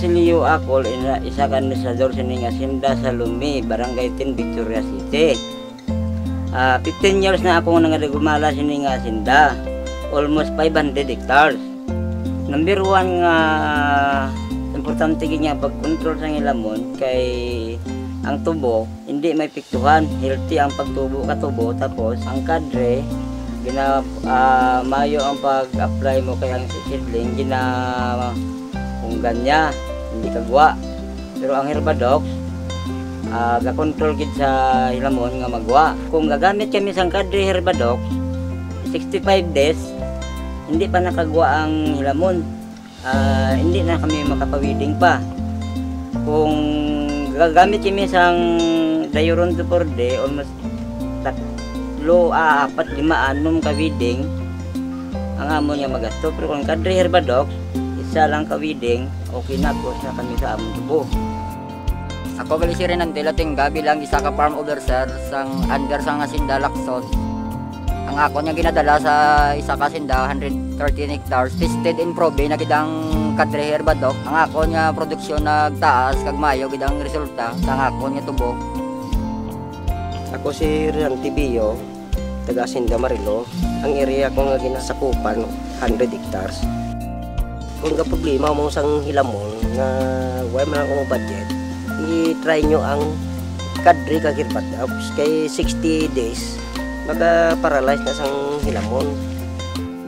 Acol, ina, isa ka administrador sa ning asinda sa Lumi, Barangay 10, Victoria City. Ah, 15 years na ako nga nagumala sa ning asinda. Almost 500 hectares. Number one nga importante gid nga pag-control sa ilamon kay ang tubo hindi may piktuhan healthy ang pagtubo ka tubo tapos ang kadre gina ah, mayo ang pag-apply mo kay ang seedling gina kung ganya hindi kagwa pero ang herbadox ah ga-control gid sa hilamon nga magwa. Kung gagamit kami sang kadre herbadox 65 days hindi pa nakagwa ang hilamon. Ah, hindi na kami makapawiding pa. Kung gagamit kami sang dayuron to per day almost tatlo ah, apat lima anom ka widing ang amon niya magasto. Pero kung kadre herbadox isa lang ka widing okay na po na kami sa amon tubo Ako gali si Renan ting gabi lang isa ka farm overseer sang under sang asinda Lacson. Ang ako niya ginadala sa isa ka asinda 113 hectares tested and probe na gidang kadre herbadok. Ang ako niya produksyon nagtaas kag mayo gidang resulta sa ang ako niya tubo. Ako si Rian Tibio, taga Sinda Marilo. Ang area ko nga ginasakupan, 100 hectares. Kung ka problema mo sang hilamon nga wala man akong budget, i-try nyo ang kadri kagirbat kay 60 days maka-paralyze na sang hilamon.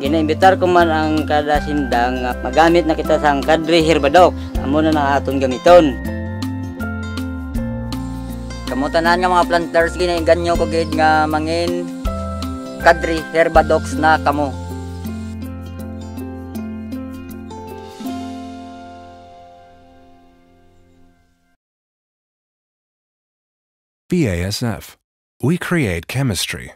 Ginaimbitar ko man ang kada sindang nga magamit na kita sang kadre herbadox amo na na aton gamiton Kamutanan nga mga planters ginaganyo ko gid nga mangin kadri herbadox na kamo. BASF. We create chemistry.